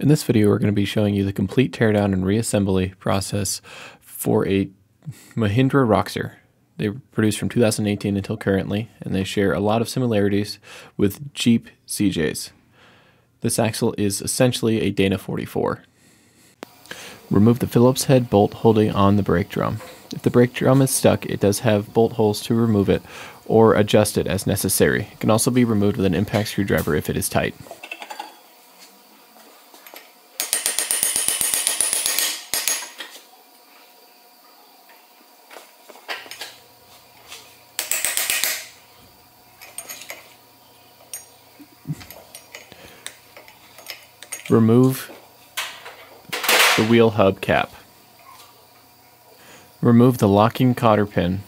In this video, we're going to be showing you the complete teardown and reassembly process for a Mahindra Roxor. They were produced from 2018 until currently, and they share a lot of similarities with Jeep CJs. This axle is essentially a Dana 44. Remove the Phillips head bolt holding on the brake drum. If the brake drum is stuck, it does have bolt holes to remove it or adjust it as necessary. It can also be removed with an impact screwdriver if it is tight. Remove the wheel hub cap. Remove the locking cotter pin.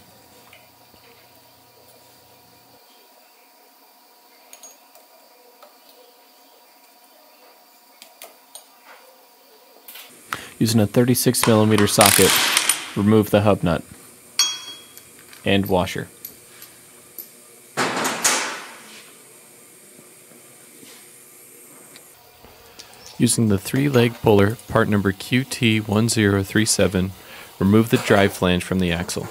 Using a 36 millimeter socket, remove the hub nut and washer. Using the three-leg puller, part number QT1037, remove the drive flange from the axle.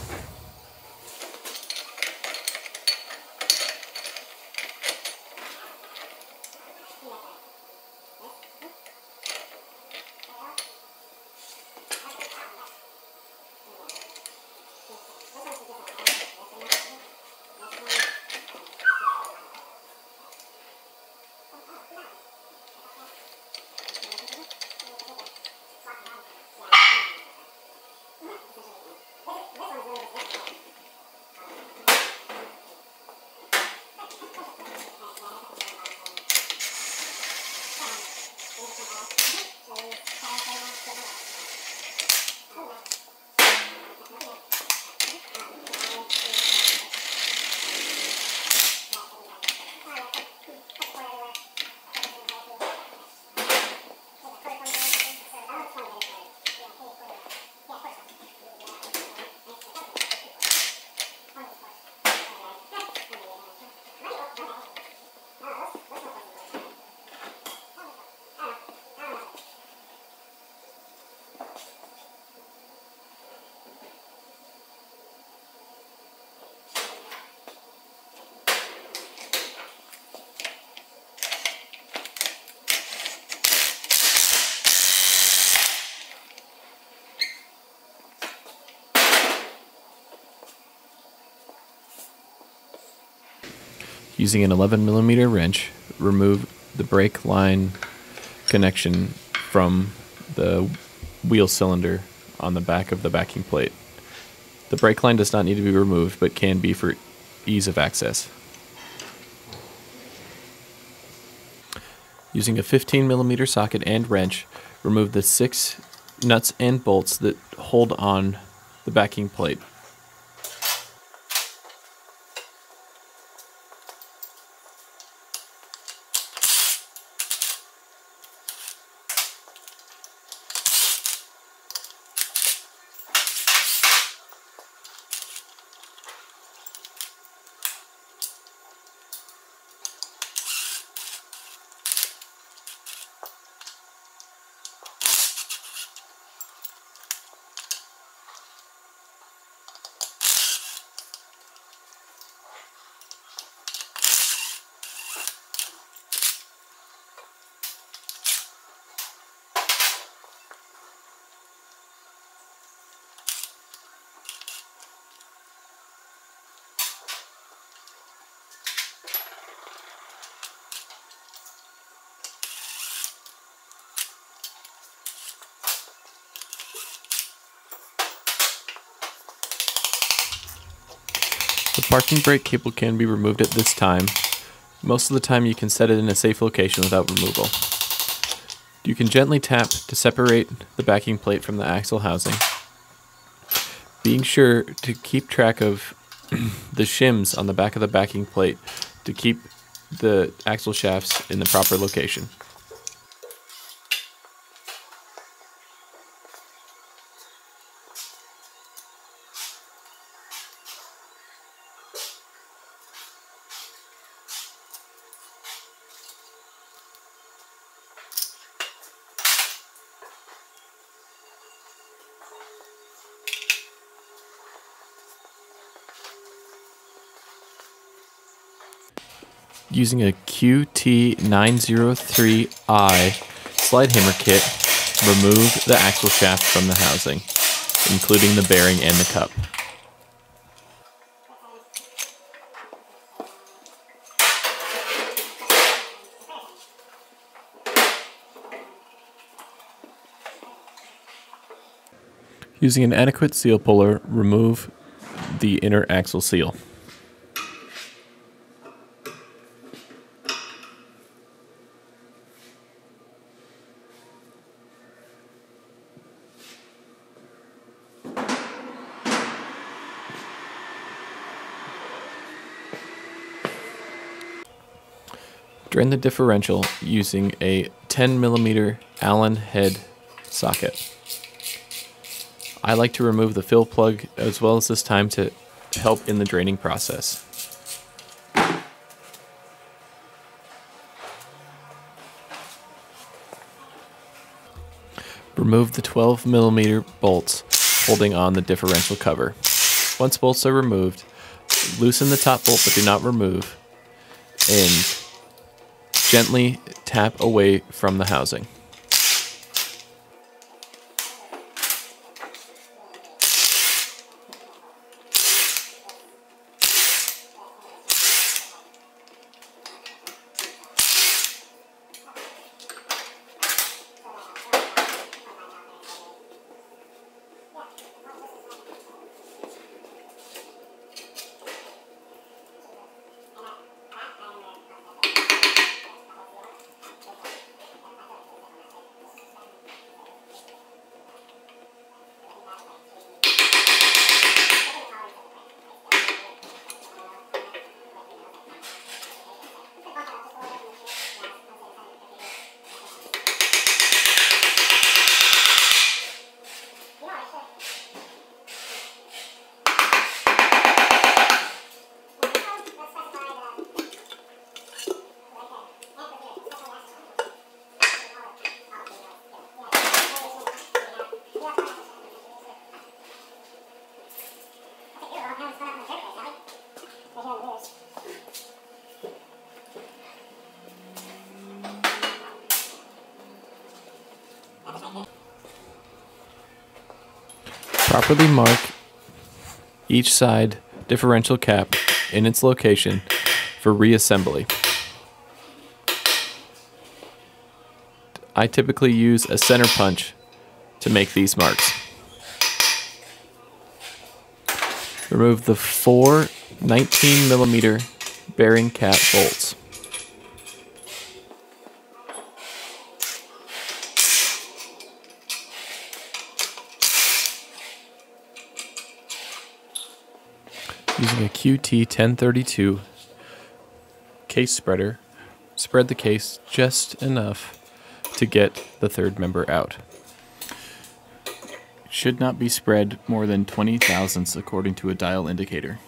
Using an 11 millimeter wrench, remove the brake line connection from the wheel cylinder on the back of the backing plate. The brake line does not need to be removed, but can be for ease of access. Using a 15 millimeter socket and wrench, remove the six nuts and bolts that hold on the backing plate. Parking brake cable can be removed at this time. Most of the time you can set it in a safe location without removal. You can gently tap to separate the backing plate from the axle housing. Being sure to keep track of the shims on the back of the backing plate to keep the axle shafts in the proper location. Using a QT903i slide hammer kit, remove the axle shaft from the housing, including the bearing and the cup. Using an adequate seal puller, remove the inner axle seal. Drain the differential using a 10 millimeter Allen head socket. I like to remove the fill plug as well as this time to help in the draining process. Remove the 12 millimeter bolts holding on the differential cover. Once bolts are removed, loosen the top bolt but do not remove and gently tap away from the housing. Properly mark each side differential cap in its location for reassembly. I typically use a center punch to make these marks. Remove the four 19 millimeter bearing cap bolts. Using a QT1032 case spreader, spread the case just enough to get the third member out. Should not be spread more than 20 thousandths according to a dial indicator.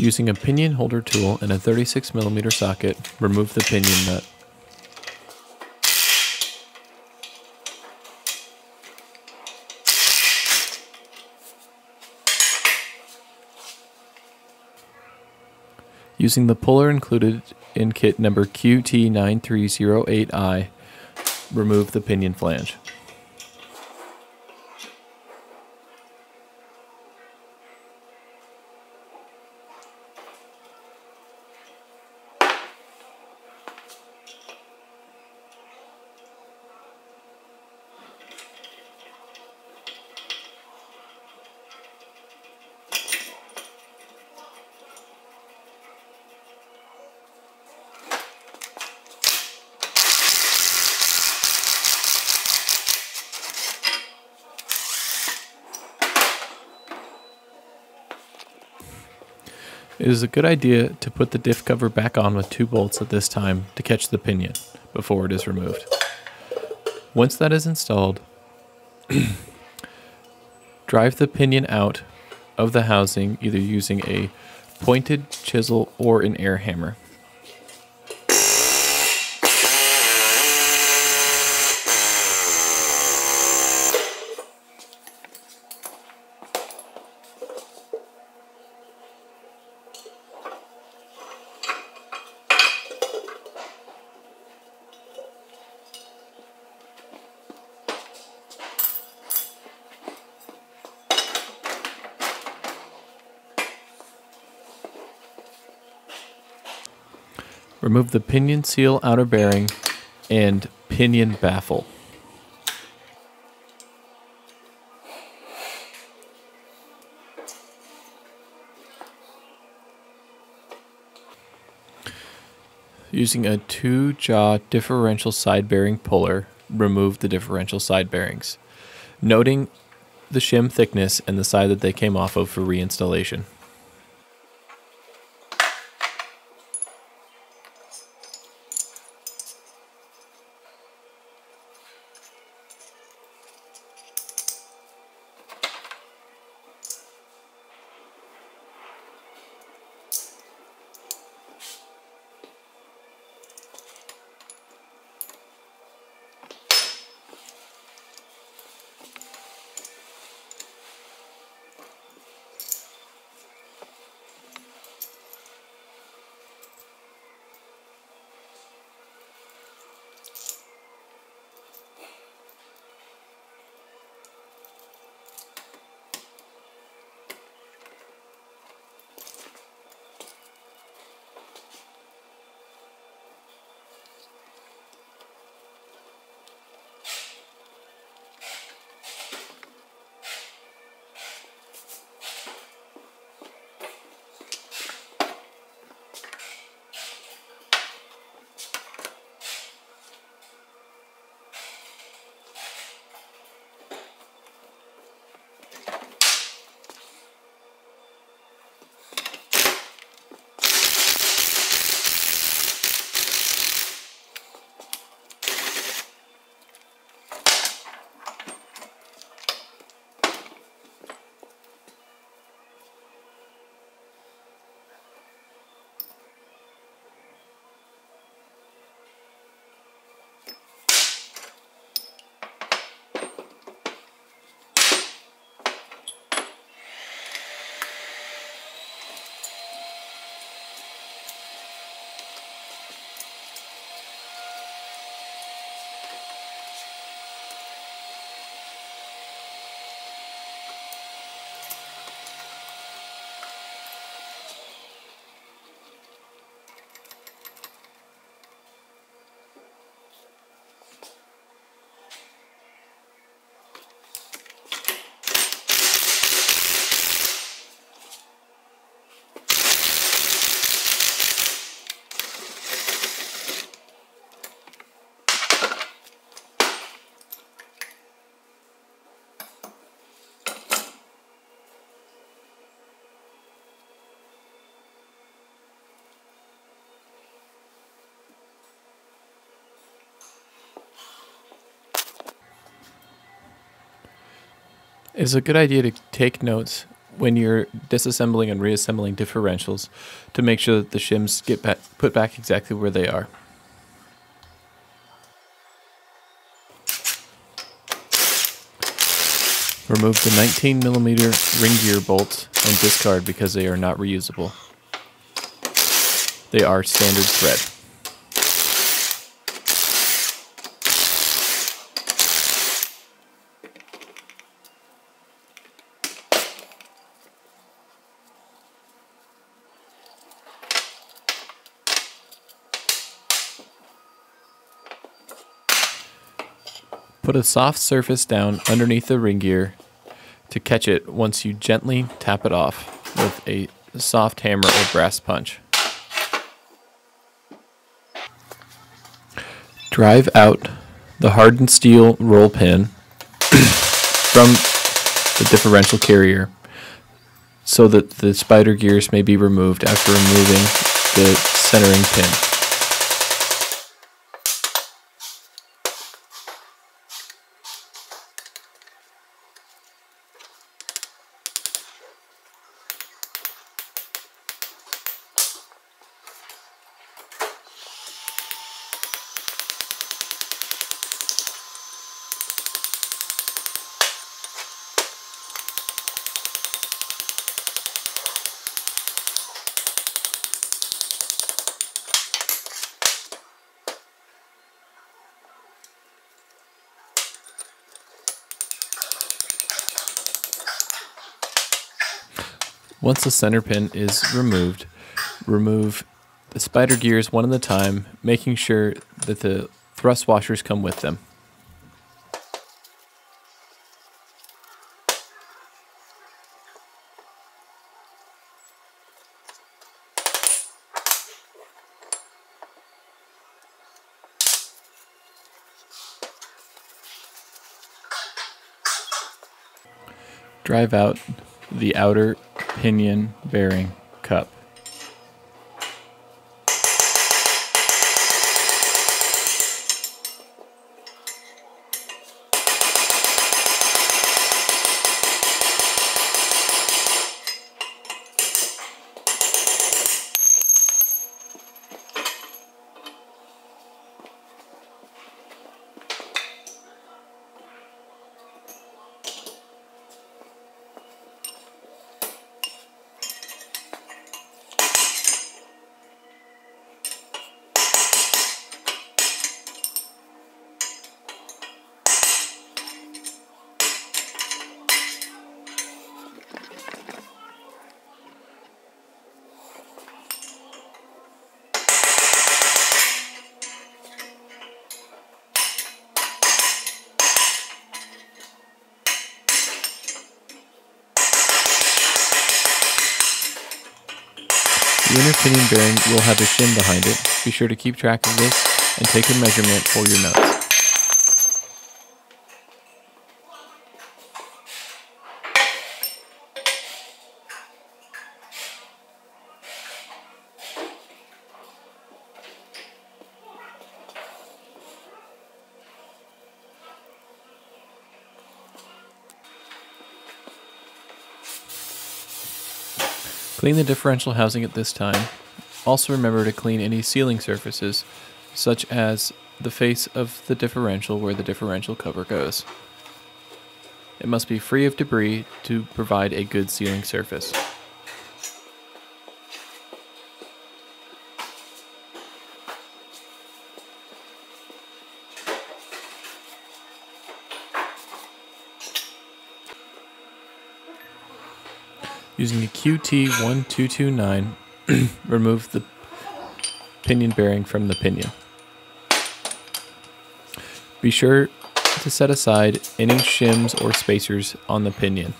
Using a pinion holder tool and a 36 millimeter socket, remove the pinion nut. Using the puller included in kit number QT9308I, remove the pinion flange. It is a good idea to put the diff cover back on with two bolts at this time to catch the pinion before it is removed. Once that is installed, drive the pinion out of the housing either using a pointed chisel or an air hammer. Remove the pinion seal outer bearing and pinion baffle. Using a two jaw differential side bearing puller, remove the differential side bearings, noting the shim thickness and the side that they came off of for reinstallation. It's a good idea to take notes when you're disassembling and reassembling differentials to make sure that the shims get back, put back exactly where they are. Remove the 19 millimeter ring gear bolts and discard because they are not reusable. They are standard thread. Put a soft surface down underneath the ring gear to catch it once you gently tap it off with a soft hammer or brass punch. Drive out the hardened steel roll pin from the differential carrier so that the spider gears may be removed after removing the centering pin. Once the center pin is removed, remove the spider gears one at a time, making sure that the thrust washers come with them. Drive out the outer pinion bearing cup. The inner pinion bearing will have a shim behind it. Be sure to keep track of this and take a measurement for your nuts. Clean the differential housing at this time. Also remember to clean any sealing surfaces, such as the face of the differential where the differential cover goes. It must be free of debris to provide a good sealing surface. Using a QT1229, remove the pinion bearing from the pinion. Be sure to set aside any shims or spacers on the pinion.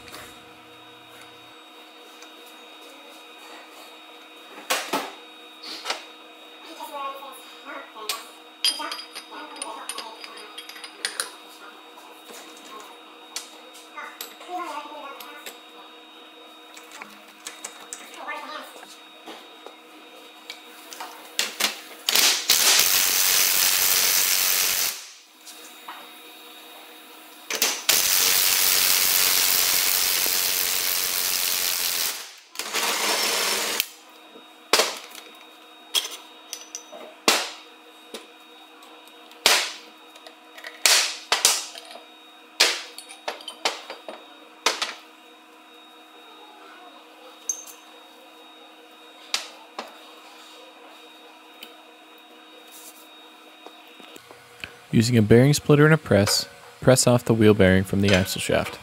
Using a bearing splitter and a press, press off the wheel bearing from the axle shaft.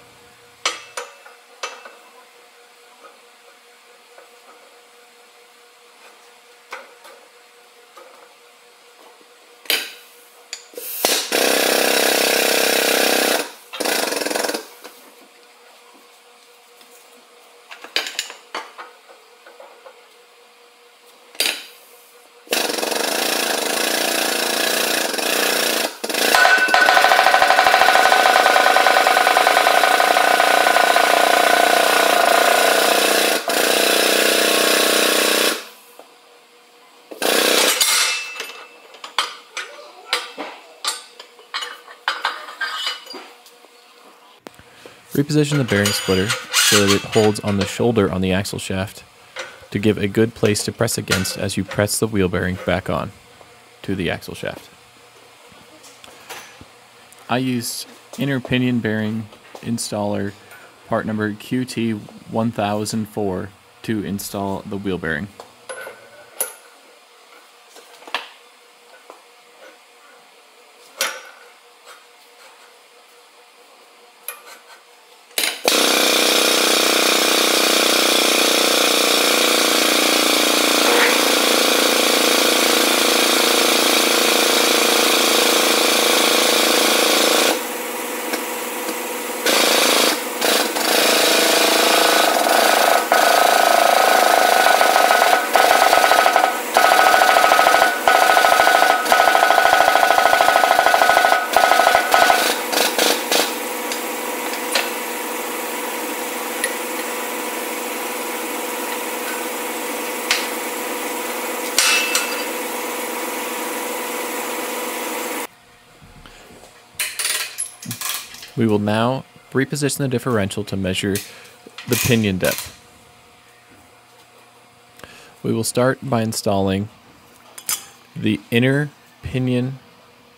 Reposition the bearing splitter so that it holds on the shoulder on the axle shaft to give a good place to press against as you press the wheel bearing back on to the axle shaft. I used inner pinion bearing installer part number QT1004 to install the wheel bearing. We will now reposition the differential to measure the pinion depth. We will start by installing the inner pinion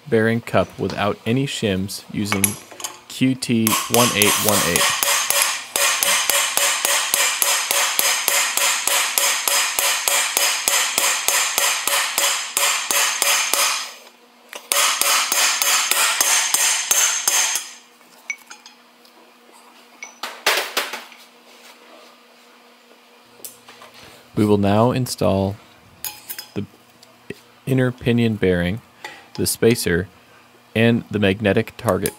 bearing cup without any shims using QT1818. We will now install the inner pinion bearing, the spacer, and the magnetic target.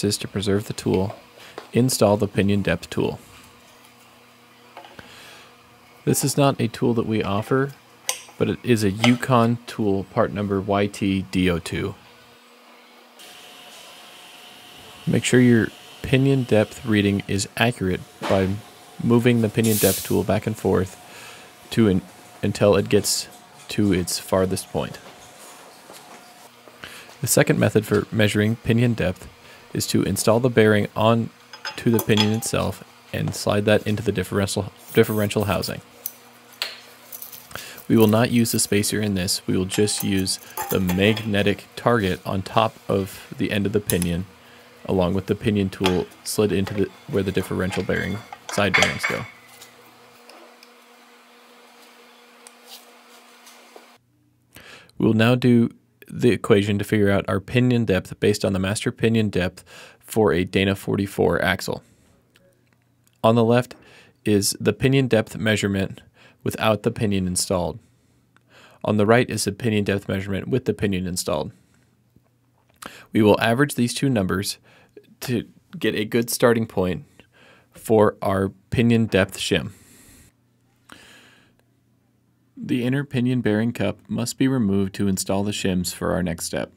To preserve the tool, install the pinion depth tool. This is not a tool that we offer, but it is a Yukon tool, part number YTDO2. Make sure your pinion depth reading is accurate by moving the pinion depth tool back and forth to until it gets to its farthest point. The second method for measuring pinion depth is to install the bearing on to the pinion itself and slide that into the differential, differential housing. We will not use the spacer in this, we will just use the magnetic target on top of the end of the pinion along with the pinion tool slid into the where the differential bearing side bearings go. We will now do the equation to figure out our pinion depth based on the master pinion depth for a Dana 44 axle. On the left is the pinion depth measurement without the pinion installed. On the right is the pinion depth measurement with the pinion installed. We will average these two numbers to get a good starting point for our pinion depth shim. The inner pinion bearing cup must be removed to install the shims for our next step.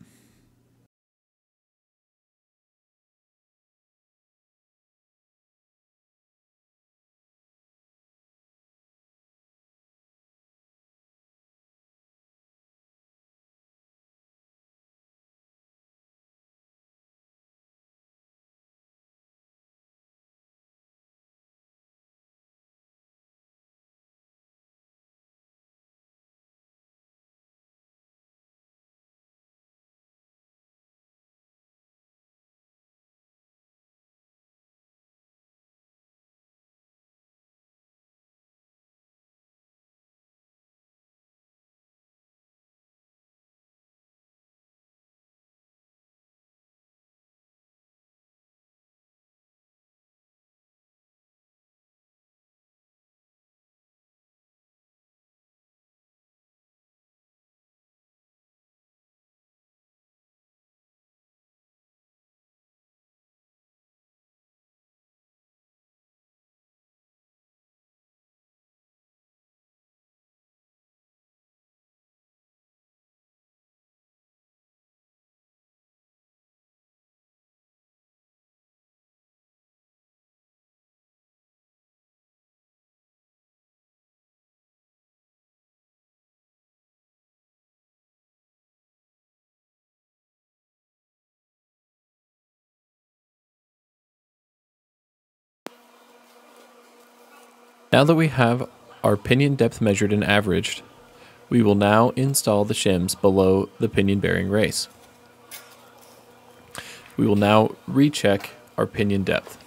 Now that we have our pinion depth measured and averaged, we will now install the shims below the pinion bearing race. We will now recheck our pinion depth.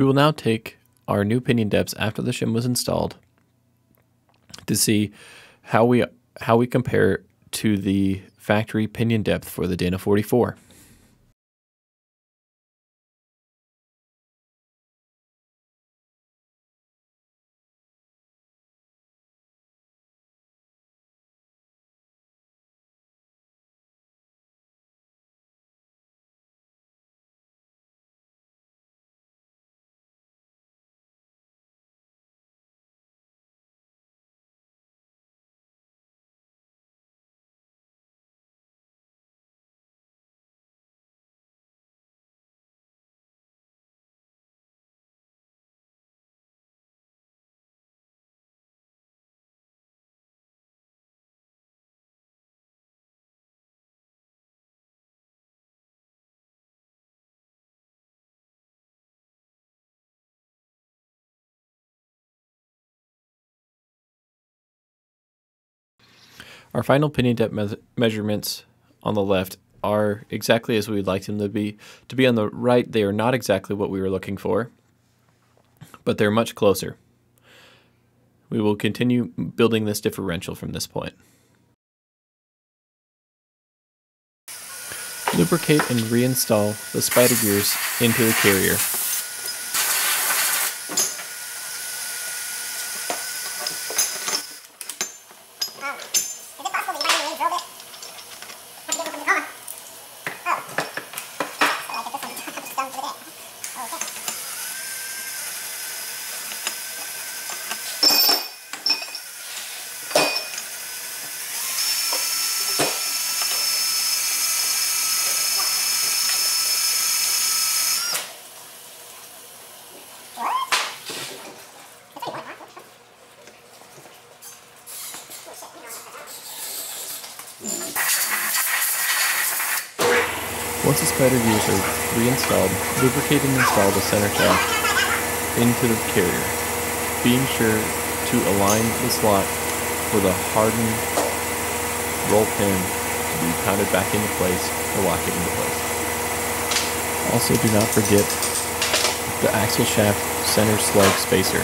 We will now take our new pinion depths after the shim was installed to see how we how we compare to the factory pinion depth for the Dana 44. Our final pinion depth me measurements on the left are exactly as we would like them to be. To be on the right, they are not exactly what we were looking for, but they're much closer. We will continue building this differential from this point. Lubricate and reinstall the spider gears into the carrier. Once the spider gears are reinstalled, lubricate and install the center shaft into the carrier, being sure to align the slot with a hardened roll pin to be pounded back into place to lock it into place. Also do not forget the axle shaft center slug spacer.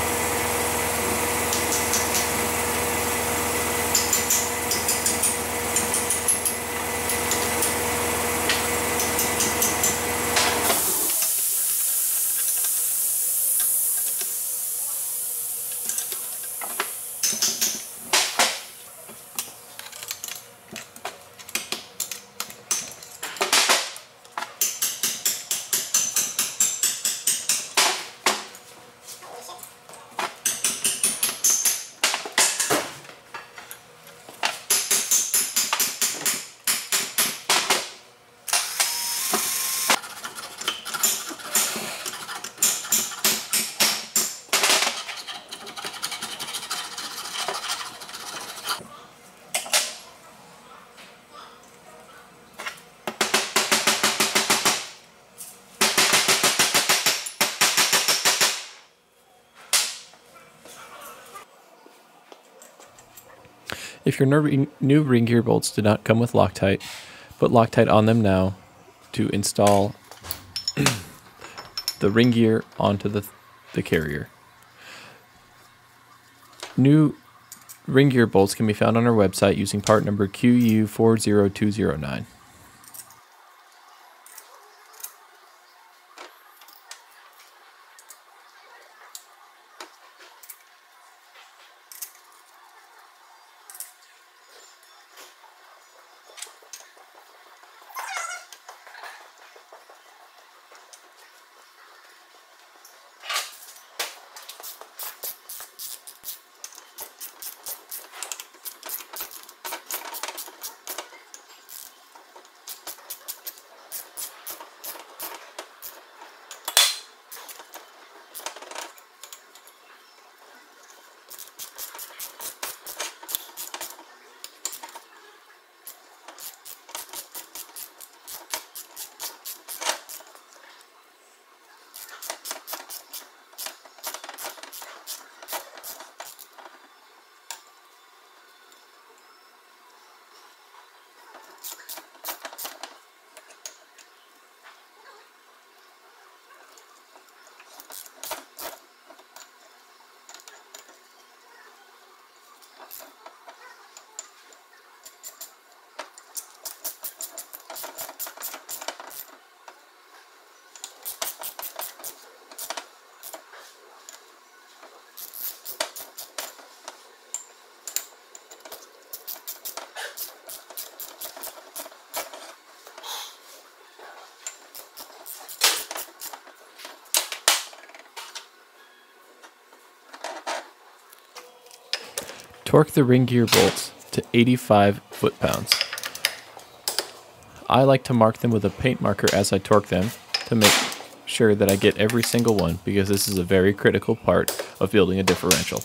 If your new ring gear bolts did not come with Loctite, put Loctite on them now to install the ring gear onto the, the carrier. New ring gear bolts can be found on our website using part number QU40209. Torque the ring gear bolts to 85 foot-pounds. I like to mark them with a paint marker as I torque them to make sure that I get every single one because this is a very critical part of building a differential.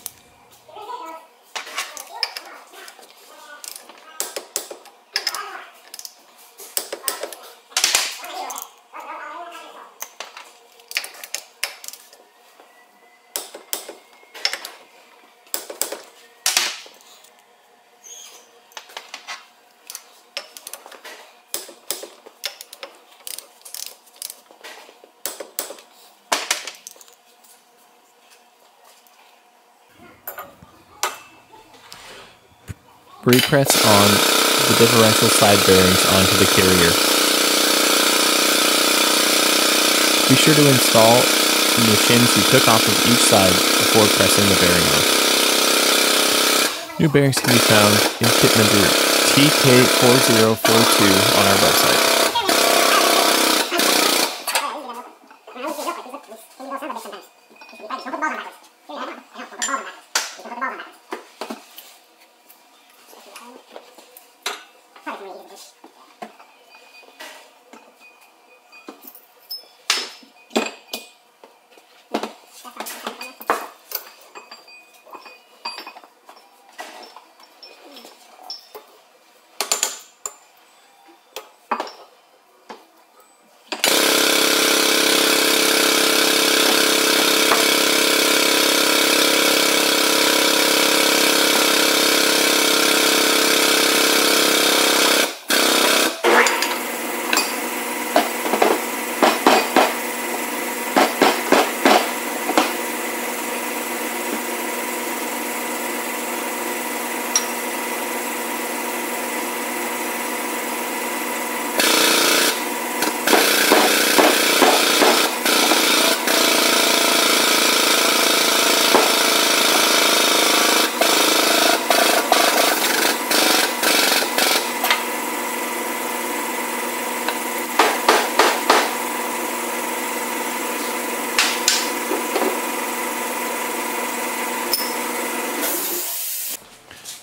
Repress on the differential side bearings onto the carrier. Be sure to install the shims you took off of each side before pressing the bearing on. New bearings can be found in kit number TK4042 on our website.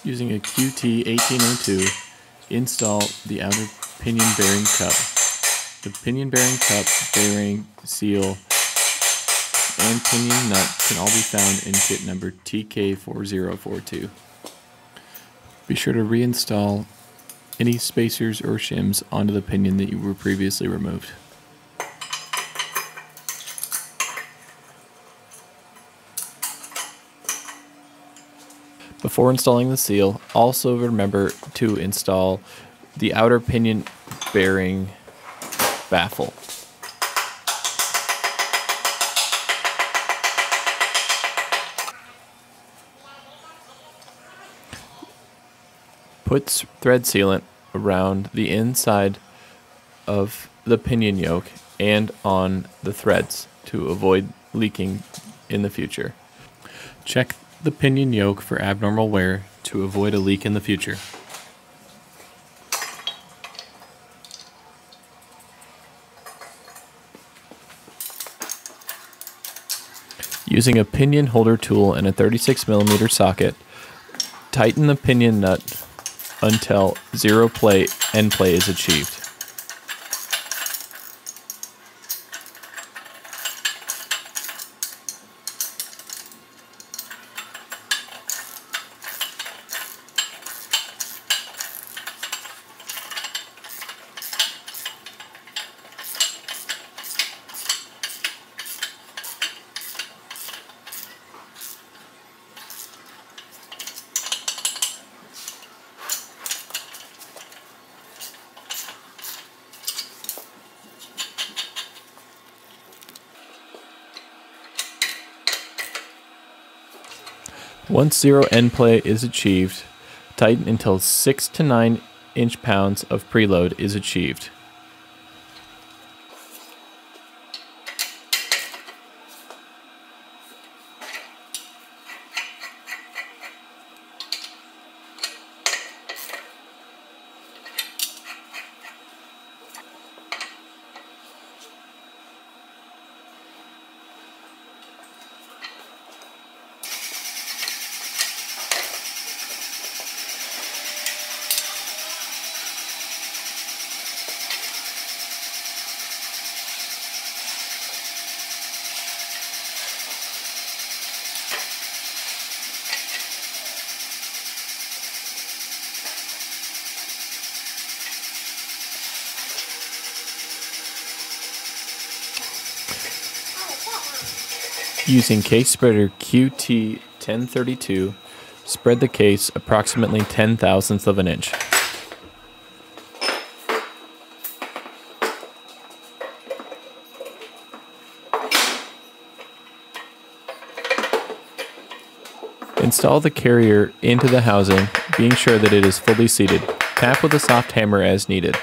Using a QT1802, install the outer pinion bearing cup. The pinion bearing cup, bearing, seal, and pinion nut can all be found in kit number TK4042. Be sure to reinstall any spacers or shims onto the pinion that you were previously removed. Before installing the seal, also remember to install the outer pinion bearing baffle. Put thread sealant around the inside of the pinion yoke and on the threads to avoid leaking in the future. Check the pinion yoke for abnormal wear to avoid a leak in the future. Using a pinion holder tool and a 36mm socket, tighten the pinion nut until zero play end play is achieved. Once zero end play is achieved, tighten until 6 to 9 inch pounds of preload is achieved. Using case spreader QT1032, spread the case approximately 10 thousandths of an inch. Install the carrier into the housing, being sure that it is fully seated. Tap with a soft hammer as needed.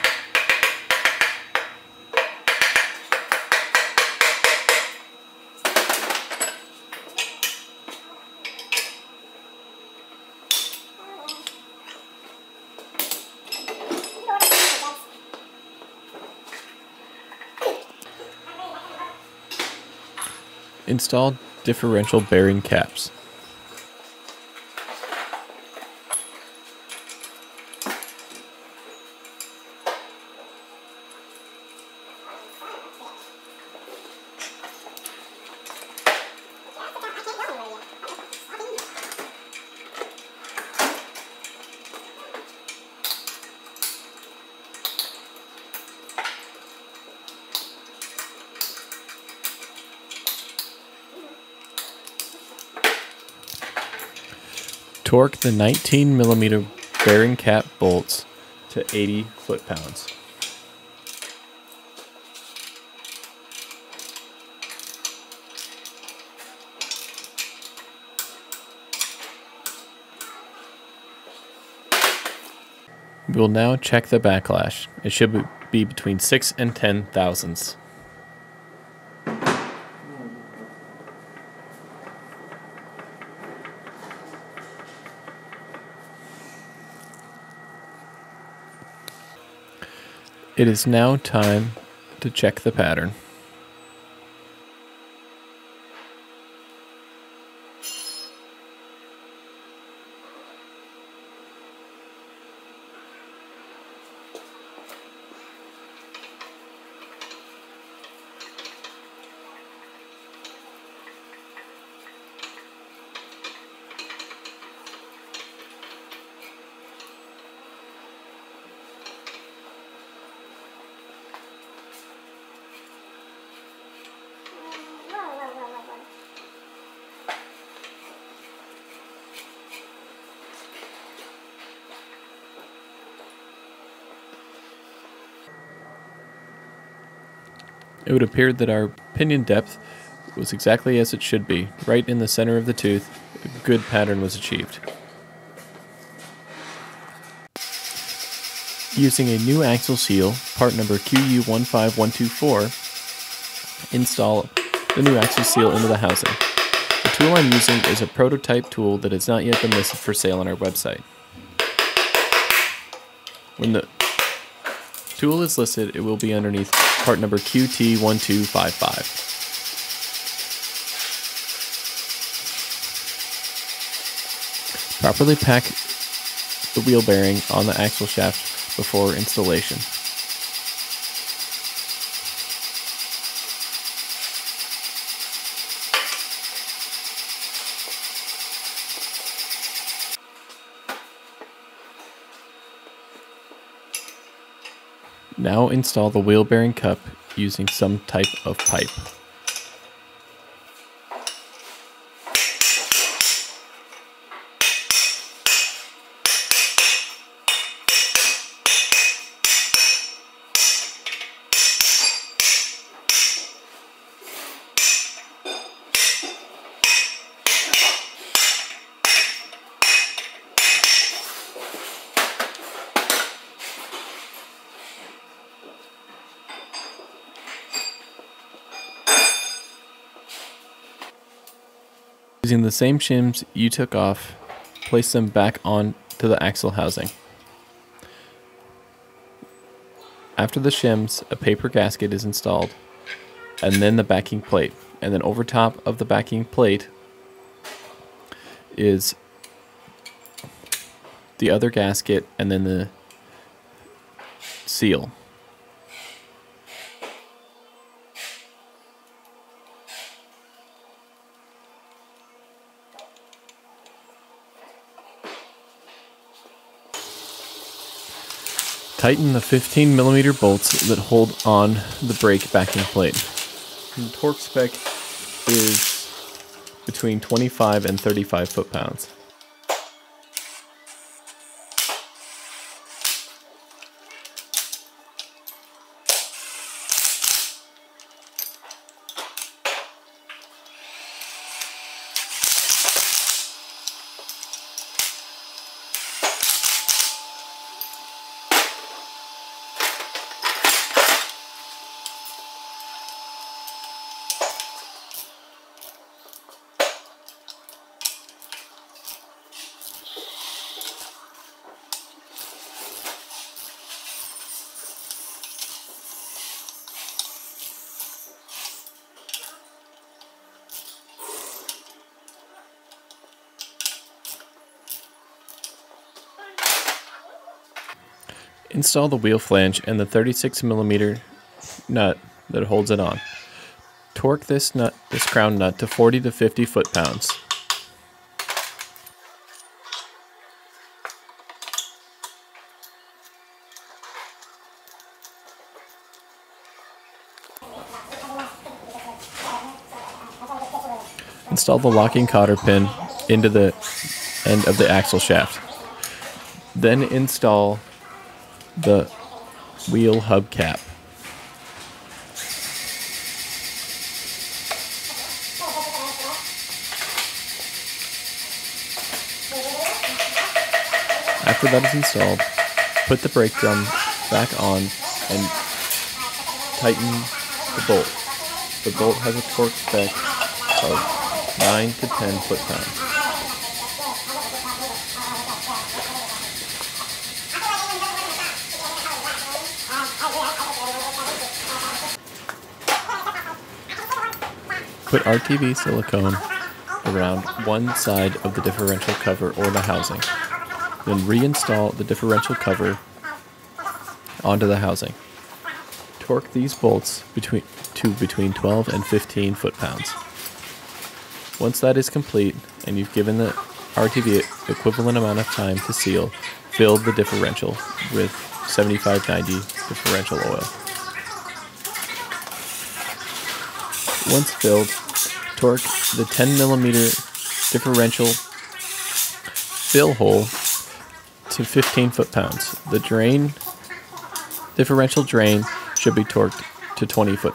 Install differential bearing caps. Torque the 19 millimeter bearing cap bolts to 80 foot pounds. We will now check the backlash. It should be between 6 and 10 thousandths. It is now time to check the pattern. Would appear that our pinion depth was exactly as it should be, right in the center of the tooth. A good pattern was achieved. Using a new axle seal, part number QU15124, install the new axle seal into the housing. The tool I'm using is a prototype tool that has not yet been listed for sale on our website. When the tool is listed, it will be underneath part number QT1255. Properly pack the wheel bearing on the axle shaft before installation. Now install the wheel bearing cup using some type of pipe. Same shims you took off, place them back on to the axle housing. After the shims, a paper gasket is installed, and then the backing plate. And then over top of the backing plate is the other gasket and then the seal. Tighten the 15 millimeter bolts that hold on the brake backing plate. The torque spec is between 25 and 35 foot-pounds. Install the wheel flange and the 36 millimeter nut that holds it on. Torque this nut, this crown nut to 40 to 50 foot-pounds. Install the locking cotter pin into the end of the axle shaft. Then install the wheel hubcap. After that is installed, put the brake drum back on and tighten the bolt. The bolt has a torque spec of 9 to 10 foot-pounds. Put RTV silicone around one side of the differential cover or the housing. Then reinstall the differential cover onto the housing. Torque these bolts between, to between 12 and 15 foot-pounds. Once that is complete and you've given the RTV equivalent amount of time to seal, fill the differential with 7590 differential oil. Once filled, torque the 10 millimeter differential fill hole to 15 foot-pounds. The drain differential drain should be torqued to 20 foot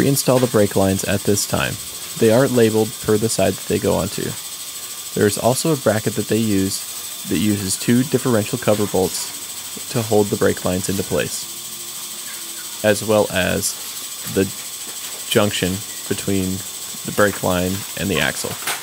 Reinstall the brake lines at this time. They aren't labeled per the side that they go onto. There is also a bracket that they use that uses two differential cover bolts to hold the brake lines into place, as well as the junction between the brake line and the axle.